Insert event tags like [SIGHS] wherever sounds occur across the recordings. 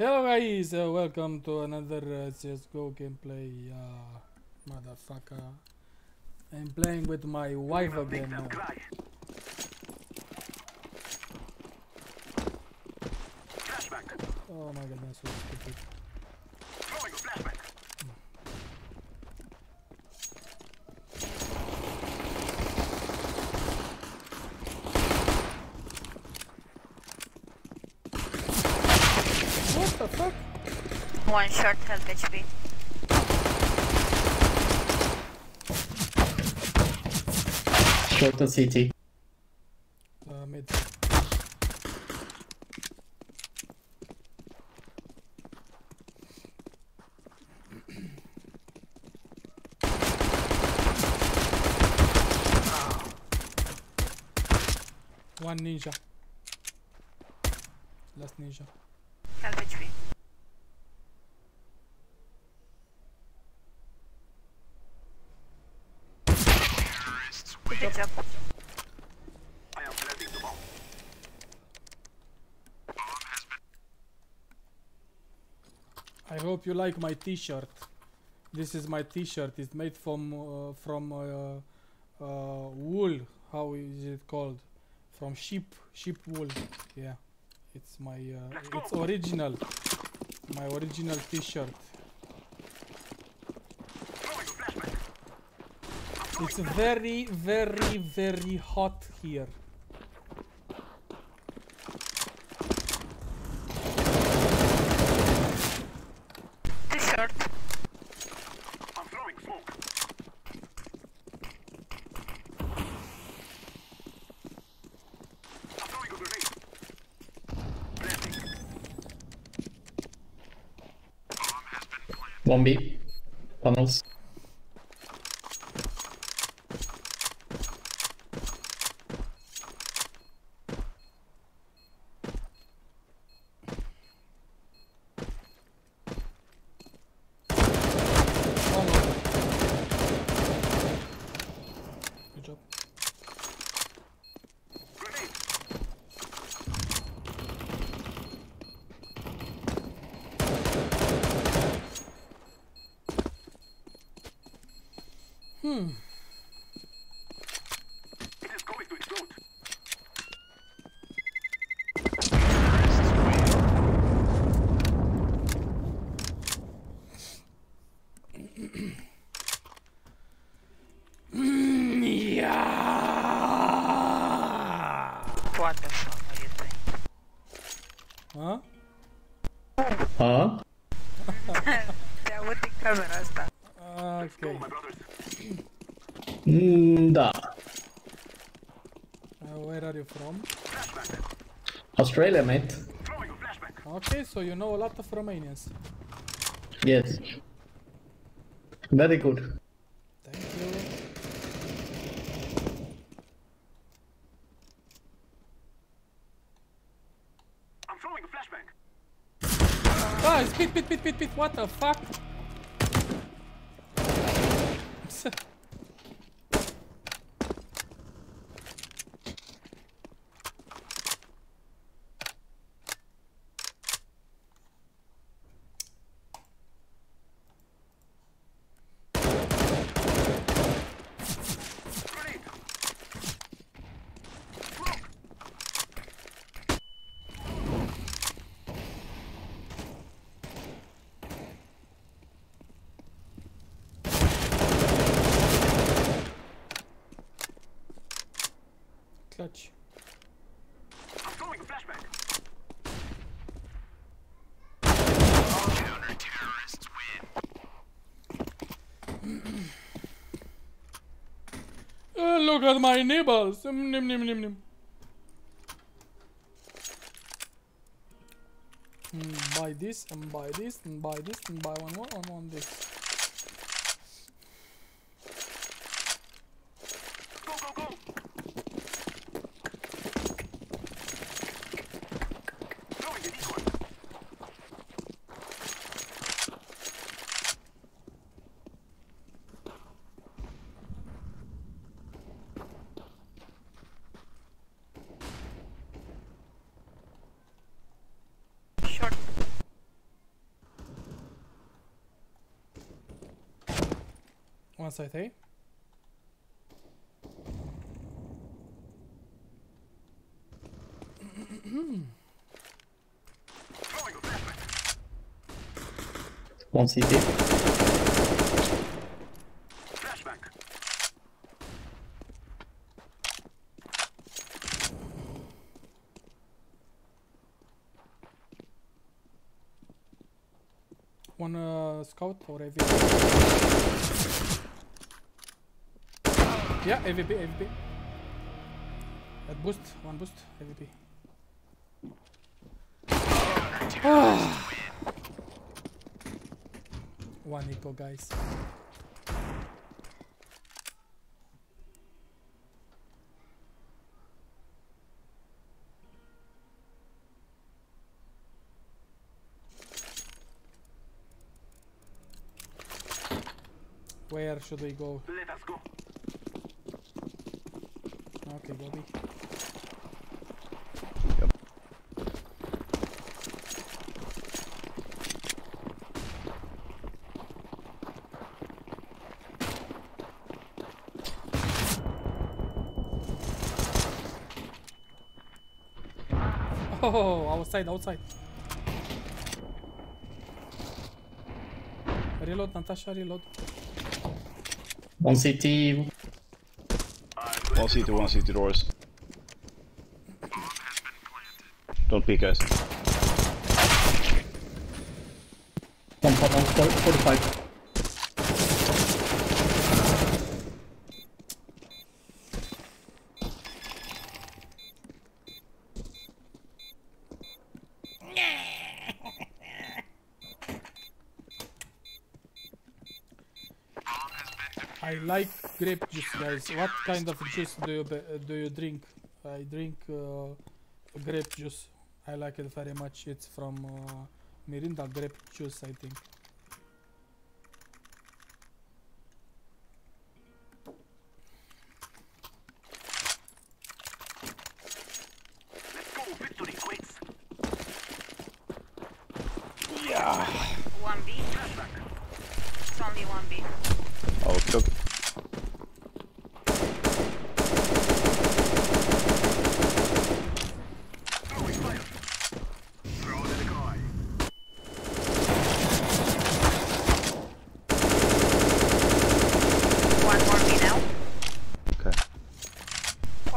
Hello guys, uh, welcome to another uh, CSGO gameplay, uh, motherfucker. I'm playing with my wife again. Uh, oh my goodness, so stupid. What the fuck? One shot health HP. Short on CT. Uh, mid. One ninja. Last ninja. Health HP. Good job. I hope you like my t-shirt. This is my t-shirt. It's made from uh, from uh, uh, wool. How is it called? From sheep sheep wool. Yeah, it's my uh, it's original. My original t-shirt. It's very very very hot here. Too short. One B. Tunnels. One more. Good job. Hmm. Yeah. What the fuck are you doing? Huh? Huh? Te aud din camera asta. Okay. Mm, da. Uh, where are you from? Australia, mate. Okay, so you know a lot of Romanians. Yes. Very good. Thank you. I'm throwing a Ah, it's pit, pit, pit, pit, pit. What the fuck? Clutch. [CLEARS THROAT] Uh, look at my nibbles. Nim, nim, nim, nim. Mm, buy this and buy this and buy this and buy one more and one this. Short. One side, hey? One CT. One uh, scout or AVP? Yeah, AVP, AVP. At boost, one boost, AVP. [SIGHS] One eco, guys. Where should we go? Let us go. Okay, Bobby. Oh, outside, outside. Reload, Natasha, reload. One CT. One CT, one CT doors. Don't peek guys. One pop on 45. Grape juice, guys. What kind of juice do you be- do you drink? I drink uh, grape juice. I like it very much. It's from uh, Mirinda grape juice, I think.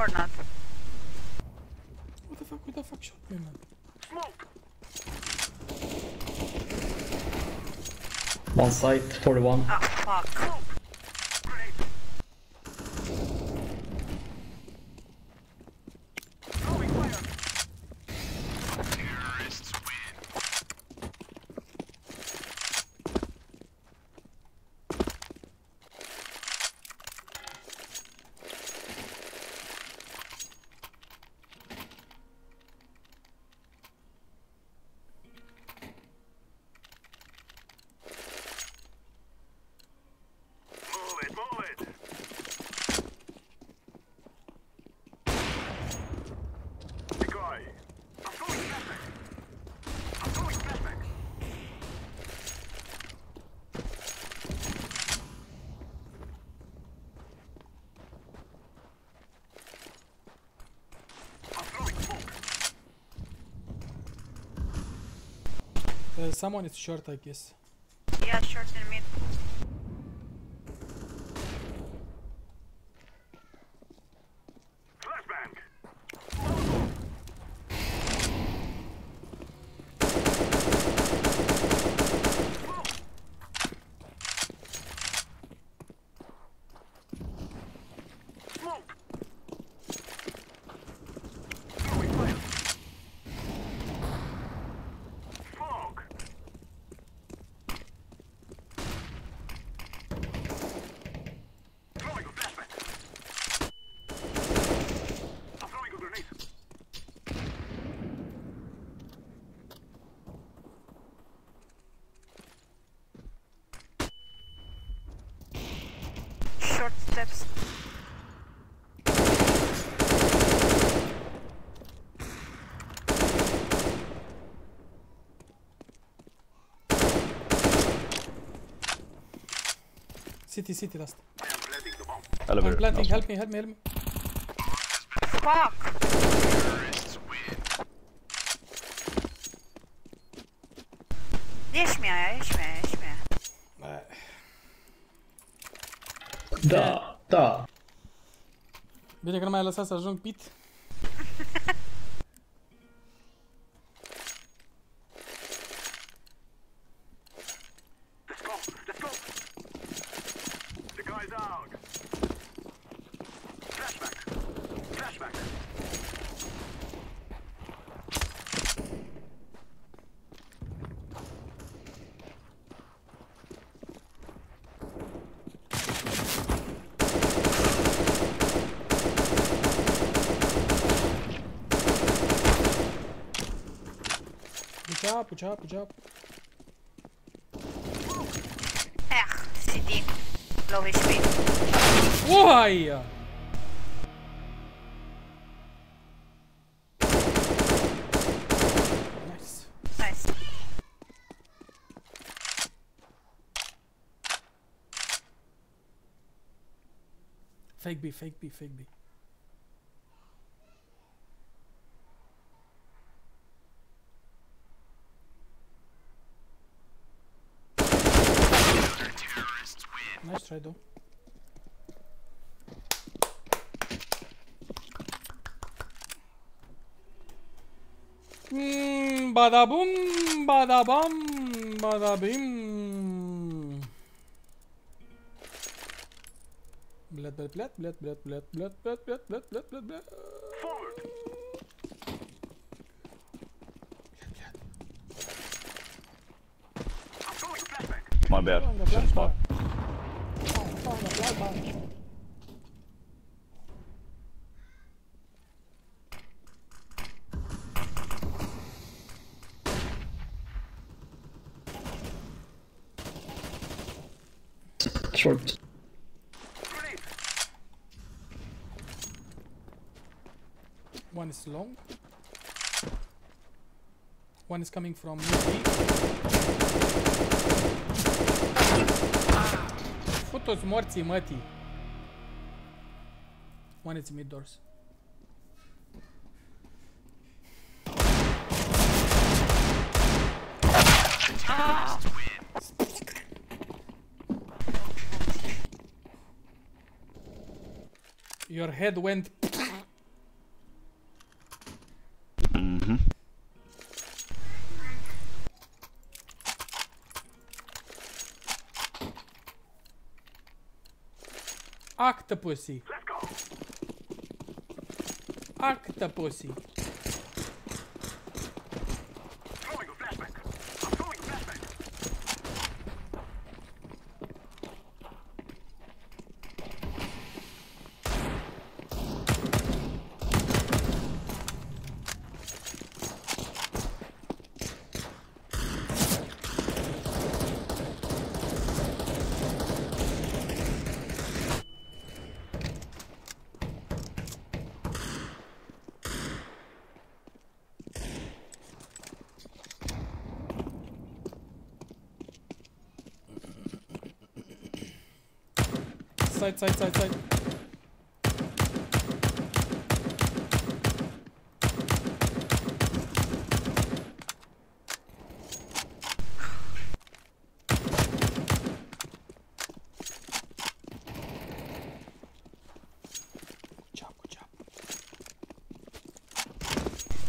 Or not. What the fuck? Who the fuck shot me, man? Smoke. One side, 41. Ah, fuck. Grenade. Throwing fire. Terrorists win. Move it, move it. Decoy. I'm going flashbang. I'm going flashbang. I'm throwing smoke. Uh, someone is short, I guess. Yeah, short and mid. Flashbang. Smoke. Throwing fire. Smoke. Throwing a flashbang. I'm throwing a grenade. Short steps. CT, CT, last. I am planting the bomb. Elevator. I'm planting. Help me, help me, help me. Fuck! Ieși mi Da, da. Bine că nu m-ai lăsat să ajung pit. job, good job, good job. Ach, CD. Low HP. Why? Fake B, fake B, fake B. Try though. Mm, bada boom, bada bam, bada bim. Bled, bled, bled, bled, bled, bled, bled, bled, bled, bled, bled, bled, bled. Forward. I'm going to flashbang. My bad. On the Shouldn't spot. flashback. On the flashback. Short. One is long. One is coming from mid hmm. născut toți morții mătii. Maneți mi dors. Ah! Your head went Octopussy. Octopussy. Side, side, side, side. Good job, good job.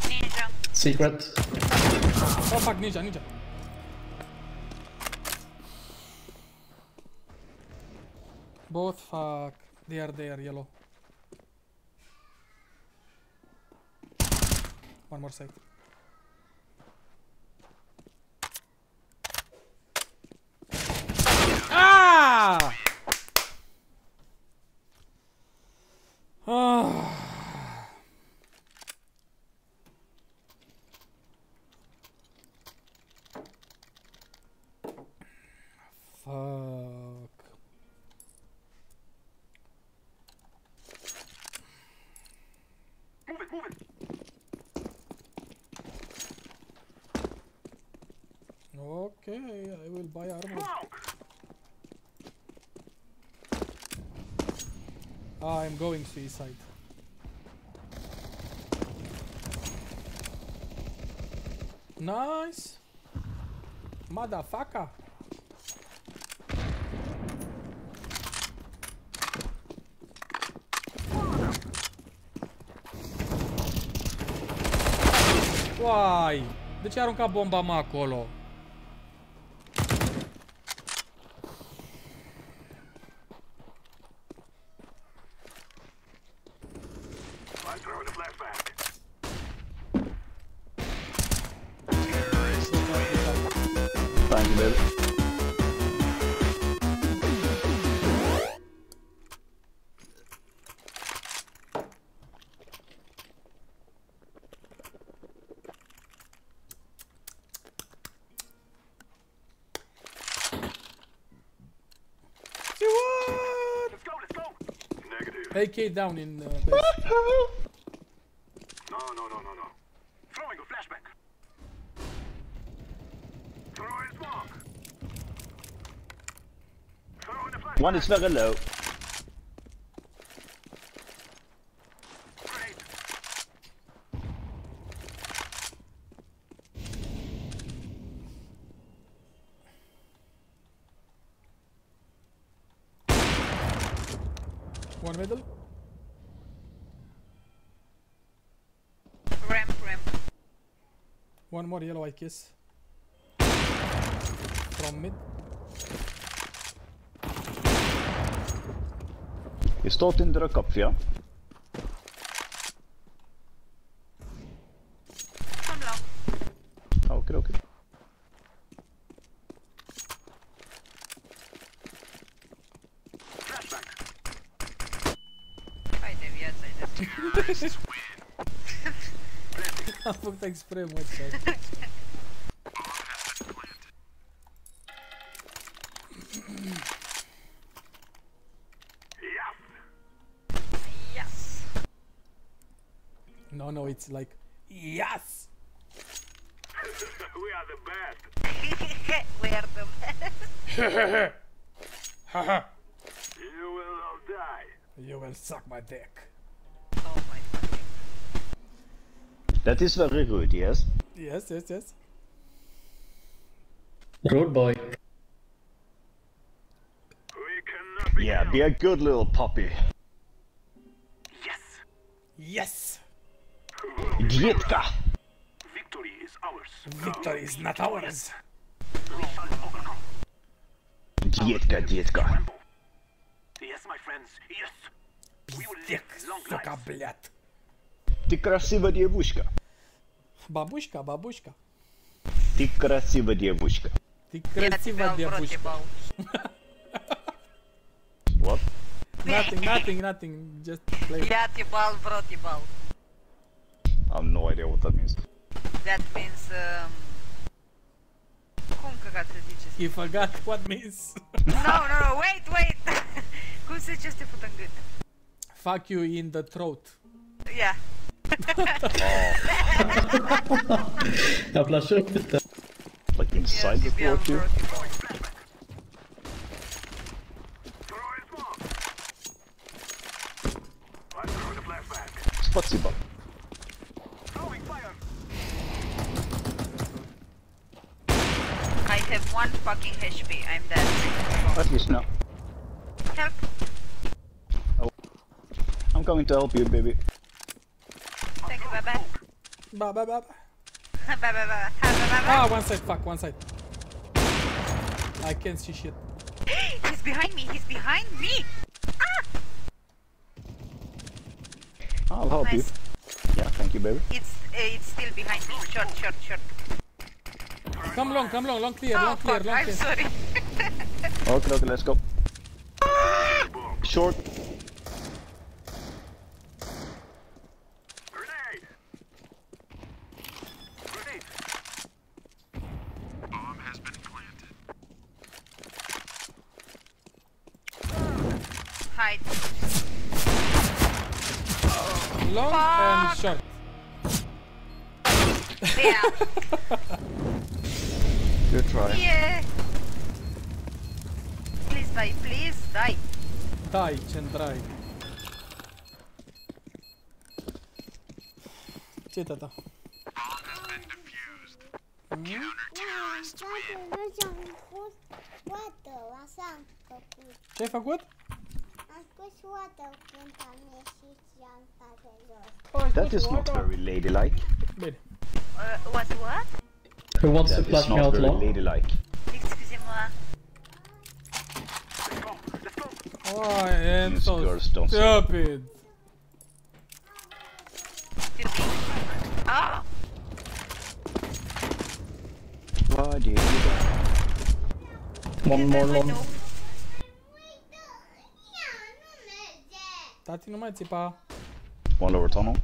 Ninja. Secret. Oh fuck, ninja, ninja. They are there, yellow. One more side. Okay, I will buy armor. Smoke. I'm going suicide. Nice. Motherfucker. Uai! De ce arunca bomba mă acolo? AK down in uh, base. No, no, no, no, no. Throwing a flashbang. Throwing smoke. Throwing a flashbang. One is very low. var değil o ikisi. Vi står til dere kapp, ja. Am făcut expre mă chat. Yes. Yes! No, no, it's like yes. we are the best. [LAUGHS] we are the best. Haha. [LAUGHS] You will all die. you will suck my dick. Oh my fucking... That is very good, yes? Yes, yes, yes. Road boy. We cannot be Yeah, killed. be a good little puppy. Yes. Yes. Dietka! Victory is ours. Victory is not ours. We shall overcome. Dietka, dietka. Rambo. Yes, my friends. Yes. We will Dick, live long сука, lives. блядь. Ты красивая девушка. Бабушка, бабушка. Ты красивая девушка. Ты красивая девушка. What? Nothing, nothing, nothing. Just play. Я ебал в рот ебал. I have no idea what that means. That means... Um... Cum căcat se zice? He forgot what means. No, no, no, wait, wait! Cum se zice este fut în gât? Fuck you in the throat. Yeah. [LAUGHS] Jag flashar upp lite. Like inside the ебал throat в here? рот ебал. Throwing smoke. I'm throwing a flashback. Спасибо. Throwing fire. I have one fucking HP, I'm dead. Отлично. Help! I'm going to help you, baby. Ba ba ba. ba. Bye [LAUGHS] bye Ah, one side. Fuck, one side. I can't see shit. [GASPS] He's behind me, he's behind me! Ah! I'll help nice. you. Yeah, thank you, baby. It's uh, it's still behind me. Short, short, short. Come long, come long, long clear, Oh long clear, fuck, long I'm clear. sorry. [LAUGHS] Okay, okay, let's go. Short. side. Long Fuck. and short. Yeah. [LAUGHS] Good try. Yeah. Please die, please die. Die, Cendrai. Ce e tata? Ce ai făcut? Am pus water când am ieșit și am stat de jos. Oh, ai That spus is not very ladylike. Bine. Uh, what, what? Who wants to That is flash me not out very long? ladylike. Excusez-moi. Oh, I am These so girls don't stupid. Stupid. Ah! Why do you do that? One more long. No. Tati, nu mai țipa. One lower tunnel.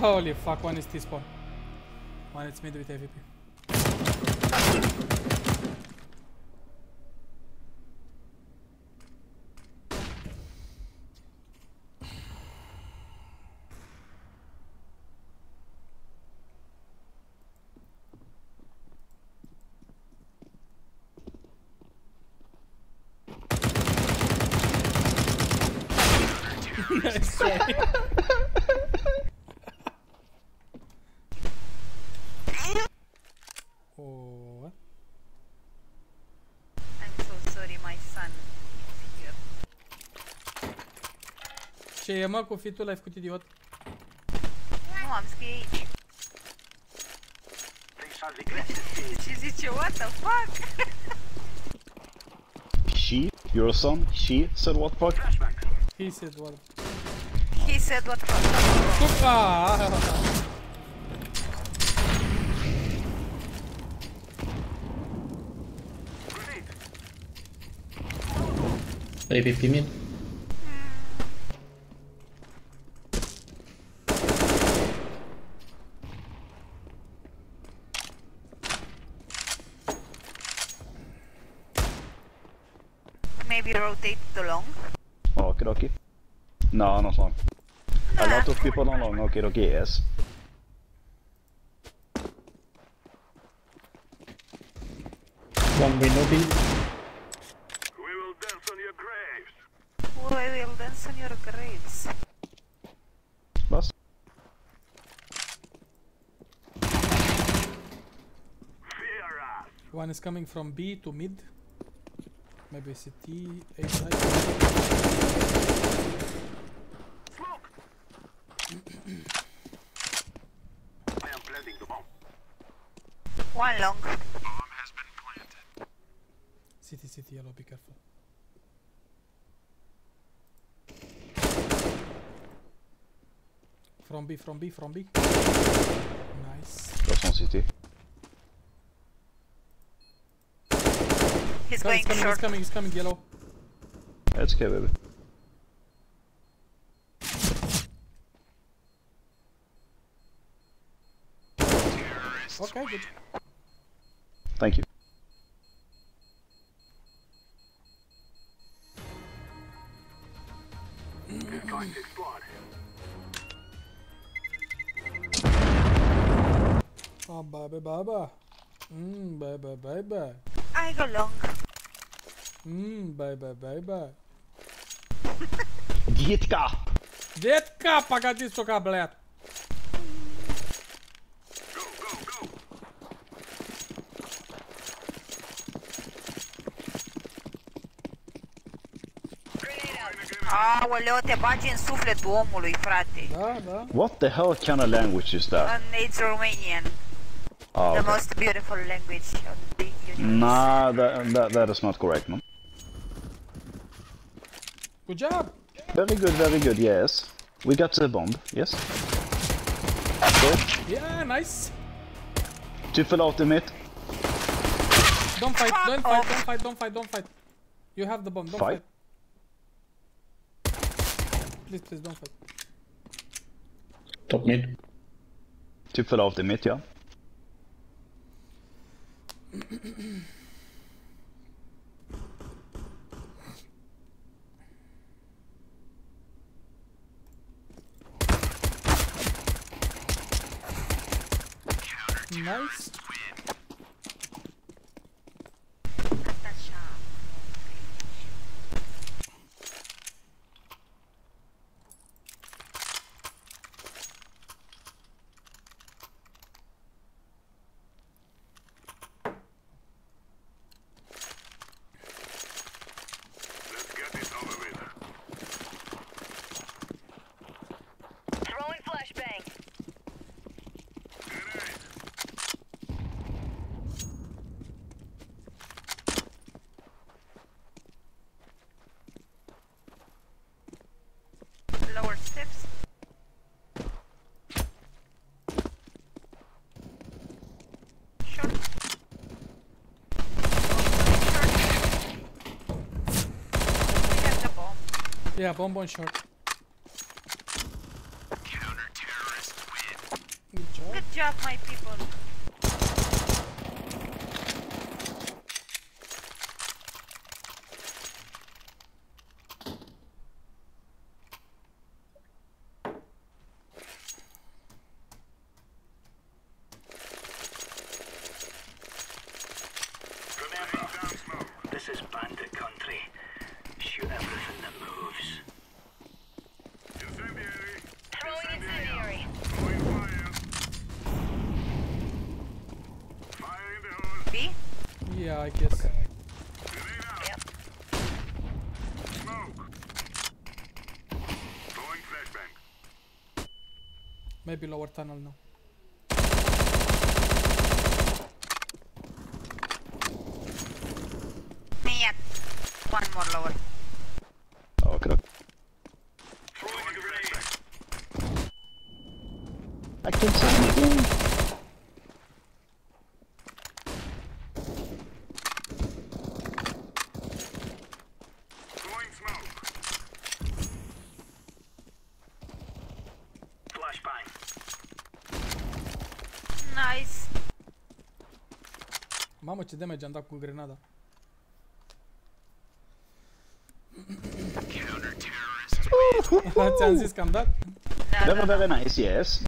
Holy fuck, one is T-spawn. One is mid with AVP. E mă cu fitul? L-ai făcut idiot? Nu, am scris aici. Și zice, what the fuck? She, your son, she said what the fuck? He said what? He said, what the fuck? Cuca! AVP mid. Maybe rotate the long. Okie dokie. No, not long. A lot of people on long, okie dokie, yes. One window B. We will dance on your graves. Oh, I will dance on your graves. Bus. Fear us. One is coming from B to mid. Maybe CT, A side. I am planting the bomb. One long. Bomb has been planted. CT, CT, yellow, be careful. From B, from B, from B. Nice. That's on CT. He's Guys, going he's coming, he's coming, he's coming, yellow. It's okay, baby. Okay, good. Thank you. Toxic squad. Oh, baby, baby. Mmm, baby, baby. I go long. Mm, bye bye bye bye. [LAUGHS] Dětka! Dětka, pagadí, co kablet. Aoleo, te bagi în sufletul omului, frate. Da, da. What the hell kind of language is that? And it's Romanian. Oh, the okay. most beautiful language. Nah, that, that, that is not correct, man. Good job. Very good, very good, yes. We got the bomb, yes. Go. Yeah, nice. Tyffel out the mid. Don't fight, don't fight, don't fight, don't fight, don't fight. You have the bomb, don't Fight? fight. Please, please, don't fight. Top mid. Tyffel out the mid, yeah. Nice. Yeah, bomb on short. Good job. Good job, my people. This is bandit country. Shoot everything that moves. Incendiary. Throwing incendiary. Throwing fire. Fire in the hole. B? Yeah, I guess. Grenade out. Yep. Smoke. Throwing flashbang. Maybe lower tunnel now. Yeah. One more lower. Mamă, ce damage am dat cu grenada. [LAUGHS] Ți-am zis că am dat? Da, da, Very, da. very nice, yes.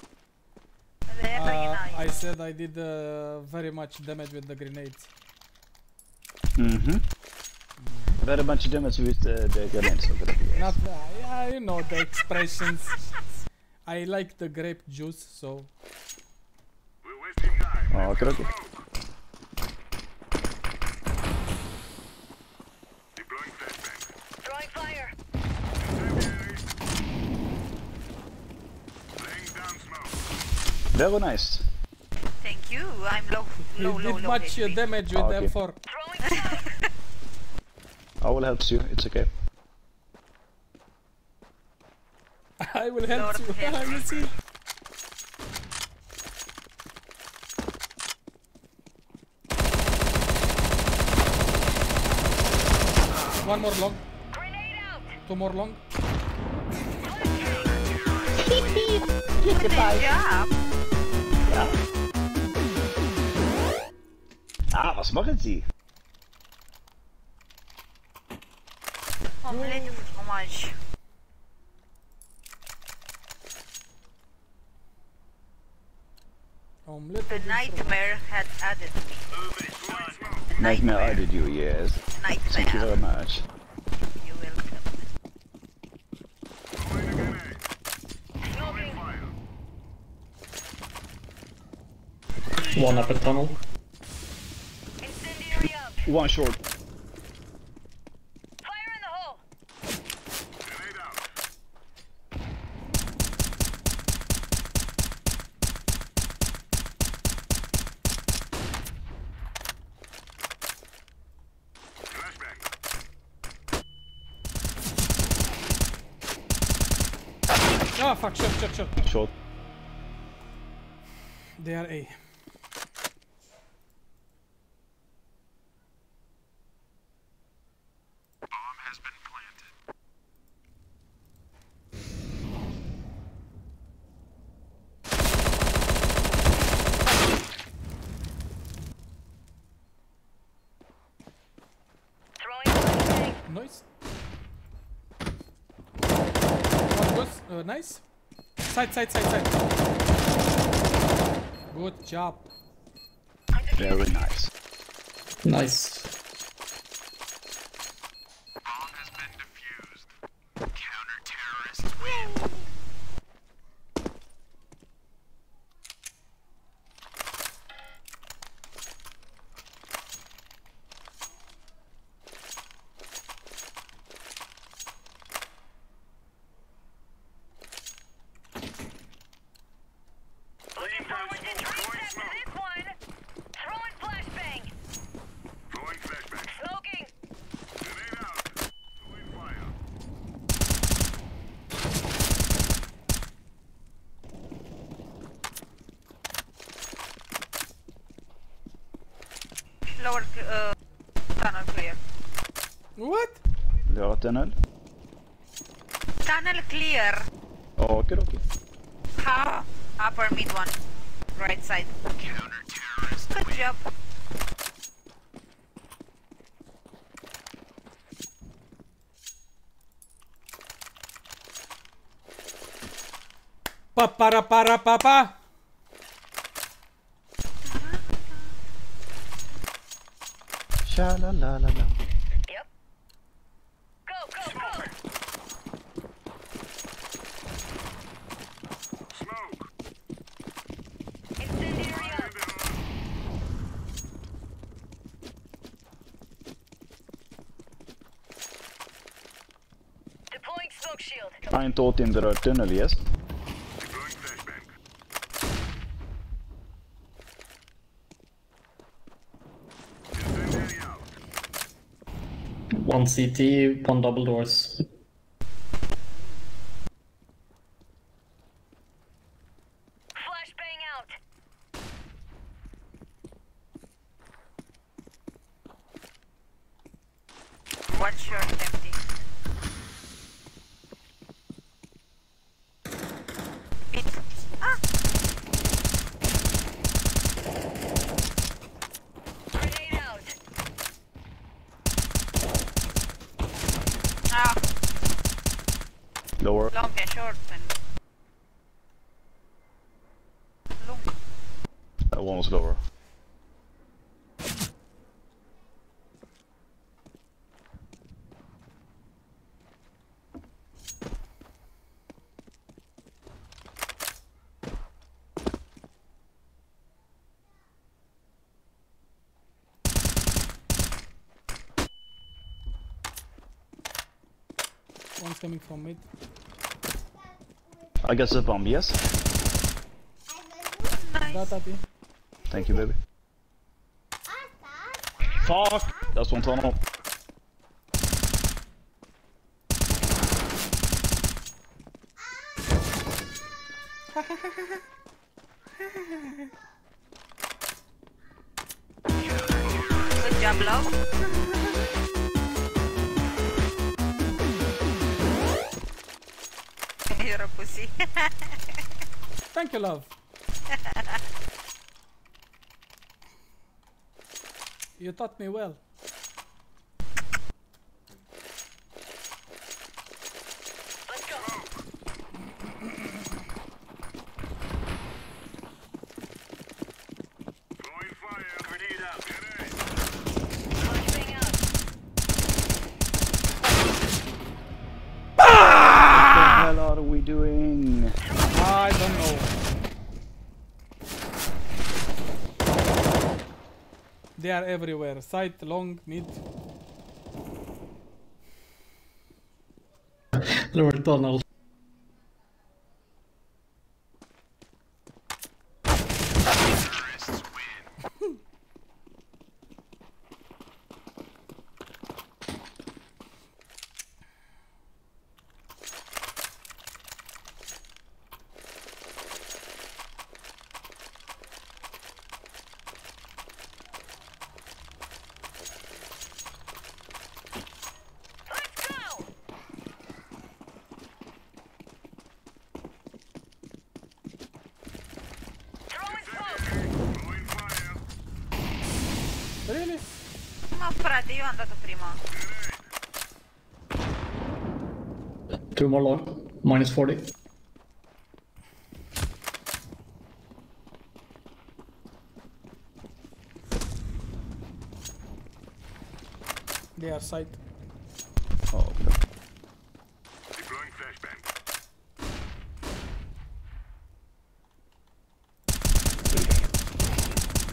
Very Uh, I nice. said I did uh, very much damage with the grenades. Mm-hmm. Very much damage with uh, the grenades. over there, yes. Not, uh, yeah, you know the expressions. I like the grape juice, so We're wasting time. Very nice. Thank you. I'm low, he low, low, did low much uh, HP. damage with Okay. M4. Throwing. I will help you. It's okay. [LAUGHS] I will help Lord you. [LAUGHS] help. you see. One more long, Grenade out. two more long. Good job. Ah, was machen Sie? Omelette au fromage. Omelette. The nightmare had added me. Nightmare did you, yes. Thank you Nightmare. very much. Fire. up a tunnel. One short. Fire in the hole. Grenade out. Flashbang. Ah, fuck, shot, shot, shot. Short. They are A. Throwing flashbang. Nice. One goes, uh, nice. Side, side, side, side. Good job. I'm. Very nice. Nice. Looking forward to three steps to this one. Throwing flashbang. Throwing flashbang. Smoking. Grenade out. Throwing fire. Lower uh, tunnel clear. What? Lower tunnel. Tunnel clear. Okie dokie. Ha! Upper mid one. Right side. Good job. Pa para para pa pa. Sha la la la la. Yep. Go, go, go! Incendiary out. Deploying smoke shield. Ein tot in the tunnel, yes? One CT, one double doors. Flashbang out. One short empty. Mid. Ah! Grenade out. Ah! Lower. Long and short and... Long. That one was lower. One's coming from mid. I guess a bomb, yes? Nice. Thank you, baby. Fuck! That's one tunnel. Good job, love. You're a pussy. Thank you, love. [LAUGHS] you taught me well. Let's go. Flashbang out. What the hell are we doing? I don't know. They are everywhere. Side, long, mid. Lower tunnel. Really? Ma frate, io ho andato prima. Two more low. Minus 40. They are side. Oh, okay.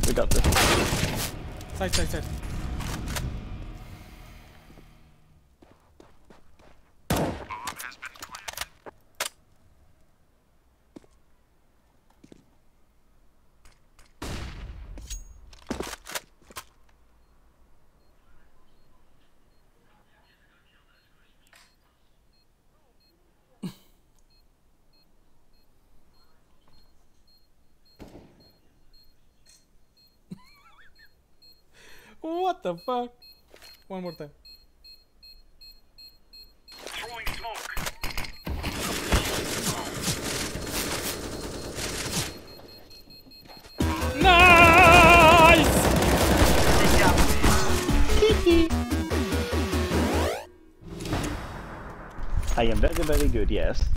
We got this. Side, side, what the fuck? One more time. Nice! I am very, very good, yes.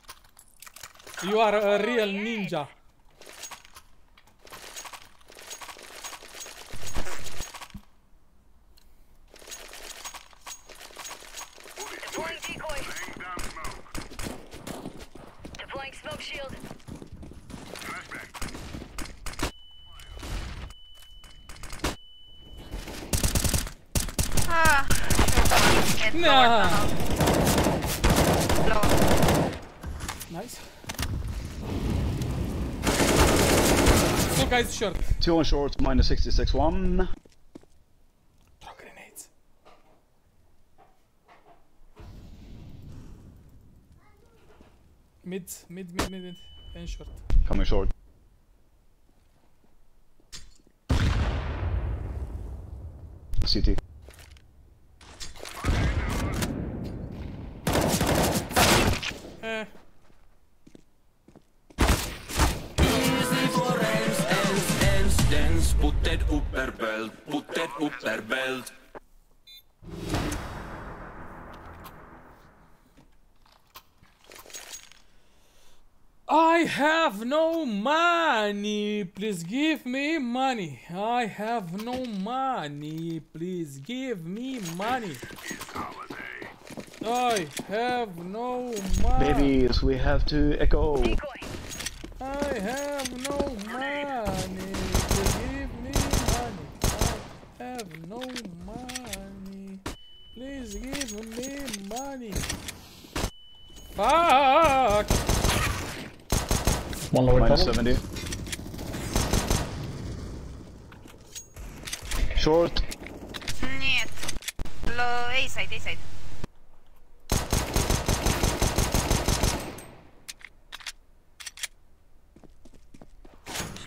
You are a real ninja. Short. Two on short, minus 66 1. Throw grenades. Mid, mid, mid, mid, mid, and short. Coming short. CT. Have no money. Please give me money. I have no money. Please give me money. I have no money. Babies, we have to eco. I have no money. Please give me money. I have no money. Please give me money. Fuck! One lower Minus tunnel. 70. Short. Нет. Low A side, A side.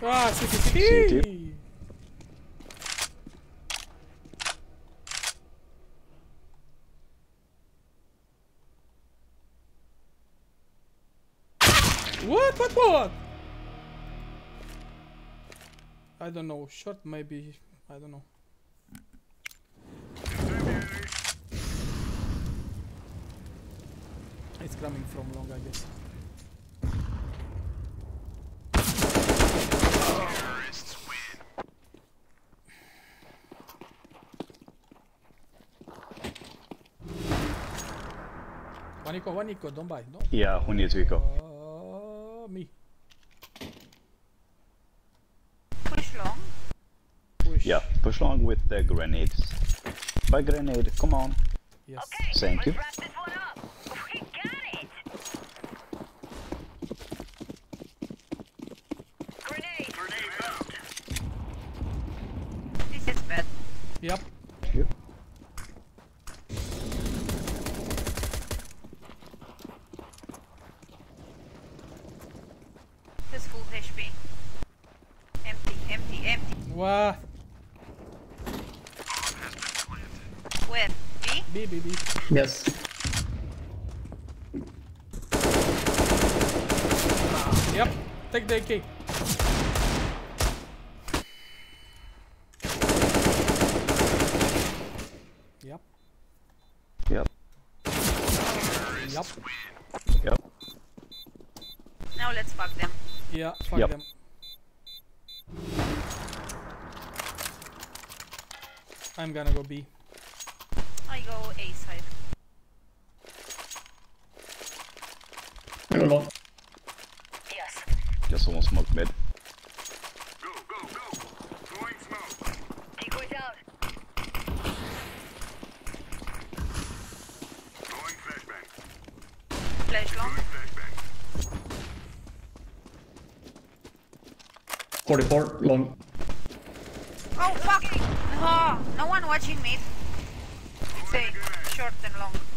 Ah, city, City. I don't know. Short, maybe. I don't know. It's coming from long, I guess. Waniko, Waniko, don't buy. No. Yeah, who needs to eco? Uh, me. Push long. Push. Yeah, push with the grenades. By grenade, come on. Yes. Okay, Thank you. let's wrap this one up. We got it. Grenade. This is bad. Yep. Yep. This full HP. Empty, empty, empty. What? Where? B? B, B, B. Yes. Yep. Take the AK. Yep. Yep. Yep. Yep. Now let's fuck them. Yeah. Fuck Yep. them. I'm gonna go B. I go A side. I go long. Yes. Just someone smoked mid. Decoy's out. Flash long. 44 long. Oh fuck! No, no one watching me. Short and long.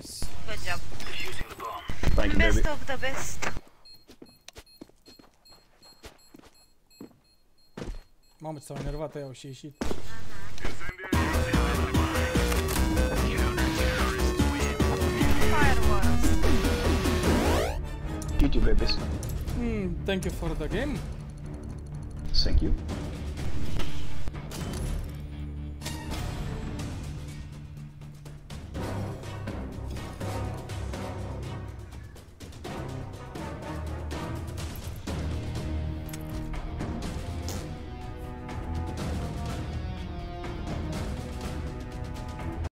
Nice. Good job. Defusing the bomb. Thank you, baby. Best of the best. Mamă, ce s-au enervat aia, au și ieșit. Fireworks. GG, babies. Hmm, thank you for the game. Thank you.